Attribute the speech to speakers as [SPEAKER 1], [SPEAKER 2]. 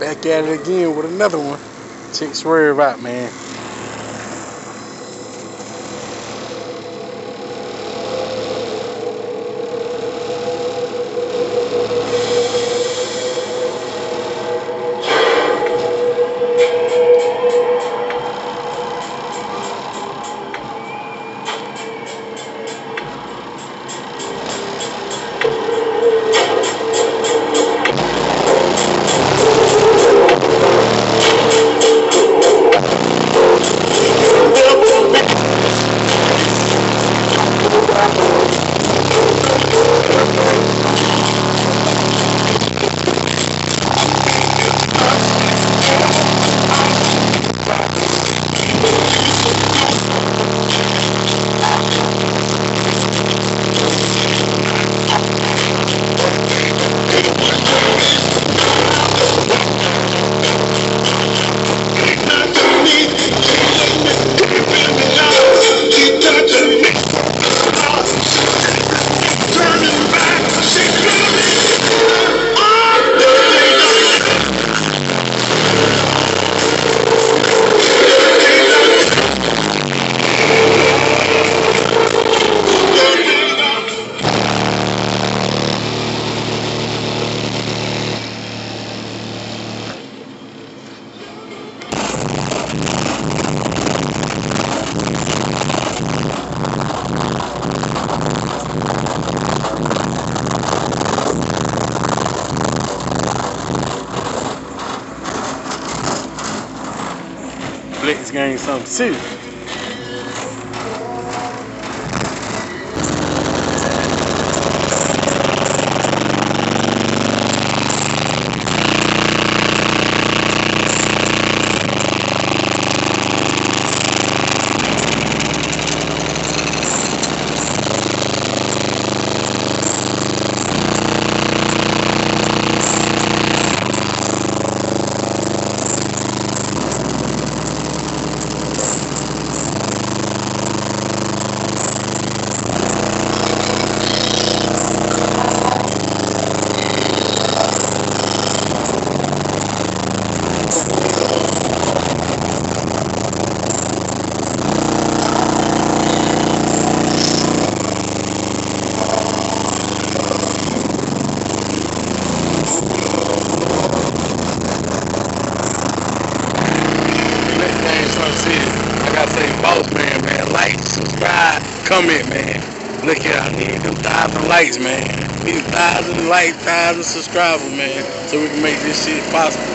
[SPEAKER 1] Back at it again with another one. Check Swerve about, man. Flex gang something serious. Flex gang something serious. I boss man, man, like, subscribe, comment, man. Look at I need them thousand likes, man. Need a thousand likes, thousand subscribers, man, so we can make this shit possible.